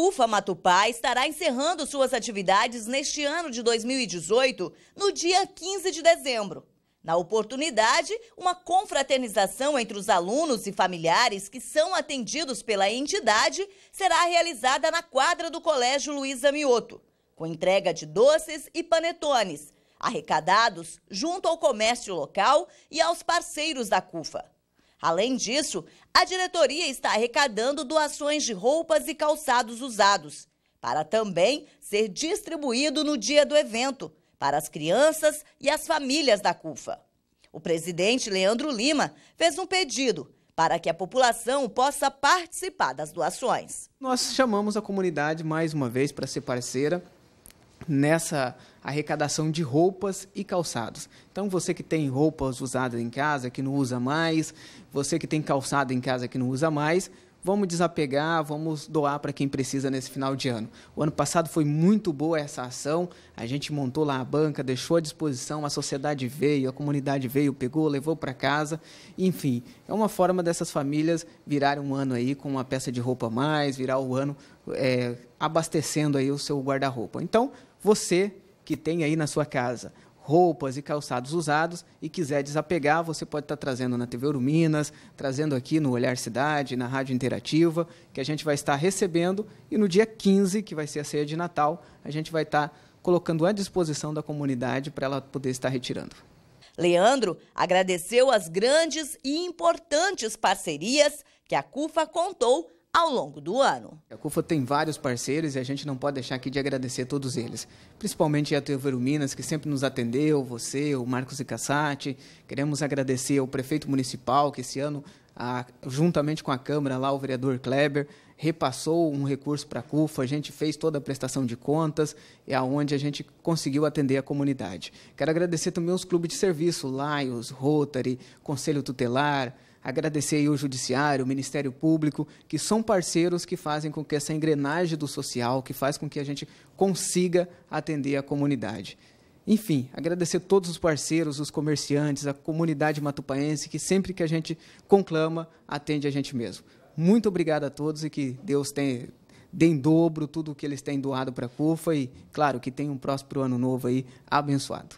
CUFA Matupá estará encerrando suas atividades neste ano de 2018, no dia 15 de dezembro. Na oportunidade, uma confraternização entre os alunos e familiares que são atendidos pela entidade será realizada na quadra do Colégio Luiza Mioto, com entrega de doces e panetones, arrecadados junto ao comércio local e aos parceiros da CUFA. Além disso, a diretoria está arrecadando doações de roupas e calçados usados, para também ser distribuído no dia do evento para as crianças e as famílias da CUFA. O presidente Leandro Lima fez um pedido para que a população possa participar das doações. Nós chamamos a comunidade mais uma vez para ser parceira nessa arrecadação de roupas e calçados. Então, você que tem roupas usadas em casa, que não usa mais, você que tem calçado em casa que não usa mais, vamos desapegar, vamos doar para quem precisa nesse final de ano. O ano passado foi muito boa essa ação, a gente montou lá a banca, deixou à disposição, a sociedade veio, a comunidade veio, pegou, levou para casa, enfim, é uma forma dessas famílias virarem um ano aí com uma peça de roupa a mais, virar o ano é, abastecendo aí o seu guarda-roupa. Então, você que tem aí na sua casa roupas e calçados usados e quiser desapegar, você pode estar trazendo na TV Uruminas, trazendo aqui no Olhar Cidade, na Rádio Interativa, que a gente vai estar recebendo e no dia 15, que vai ser a ceia de Natal, a gente vai estar colocando à disposição da comunidade para ela poder estar retirando. Leandro agradeceu as grandes e importantes parcerias que a CUFA contou ao longo do ano. A CUFA tem vários parceiros e a gente não pode deixar aqui de agradecer todos eles, principalmente a Teovero Minas, que sempre nos atendeu, você, o Marcos Icassati. Queremos agradecer ao prefeito municipal, que esse ano, a, juntamente com a Câmara, lá o vereador Kleber, repassou um recurso para a CUFA, a gente fez toda a prestação de contas, é aonde a gente conseguiu atender a comunidade. Quero agradecer também os clubes de serviço, Lions, Rotary, Conselho Tutelar, agradecer o Judiciário, o Ministério Público, que são parceiros que fazem com que essa engrenagem do social, que faz com que a gente consiga atender a comunidade. Enfim, agradecer todos os parceiros, os comerciantes, a comunidade matupaense, que sempre que a gente conclama, atende a gente mesmo. Muito obrigado a todos e que Deus tenha, dê em dobro tudo o que eles têm doado para a CUFA e, claro, que tenha um próspero ano novo aí abençoado.